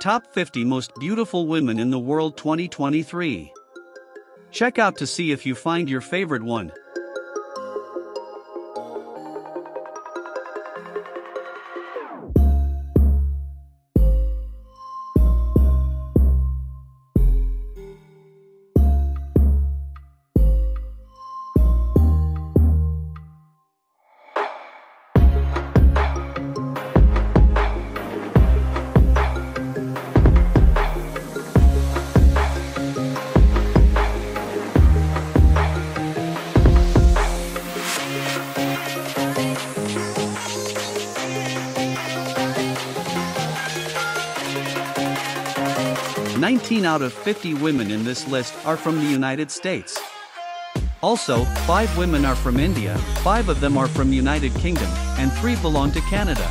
Top 50 Most Beautiful Women in the World 2023. Check out to see if you find your favorite one. 19 out of 50 women in this list are from the United States. Also, 5 women are from India, 5 of them are from United Kingdom, and 3 belong to Canada.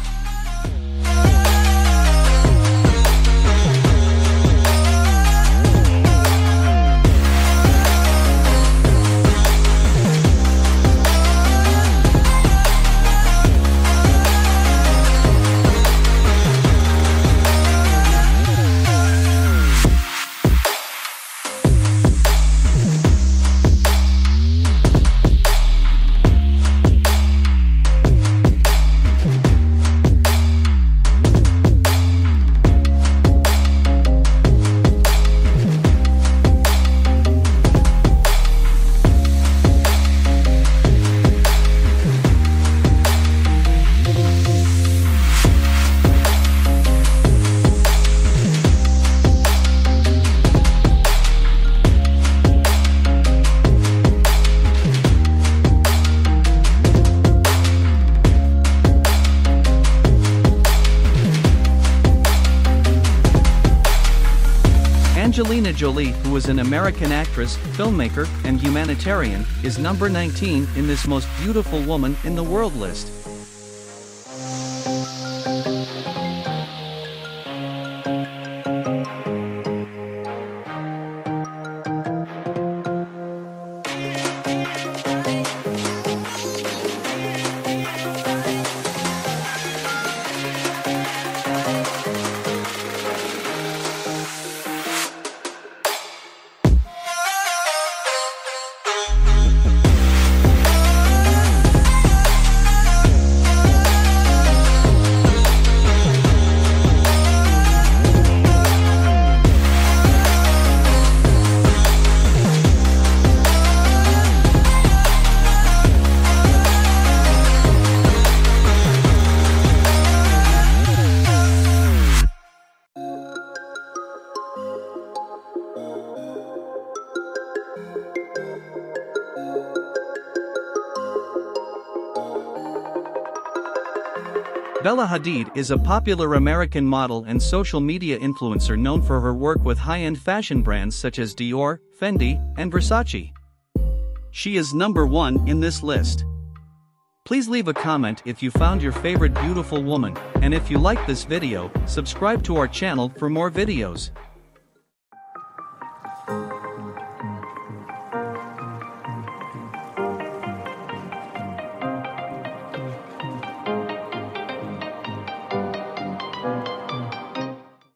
Angelina Jolie, who is an American actress, filmmaker, and humanitarian, is number 19 in this most beautiful woman in the world list. Bella Hadid is a popular American model and social media influencer known for her work with high-end fashion brands such as Dior, Fendi, and Versace. She is number one in this list. Please leave a comment if you found your favorite beautiful woman, and if you like this video, subscribe to our channel for more videos.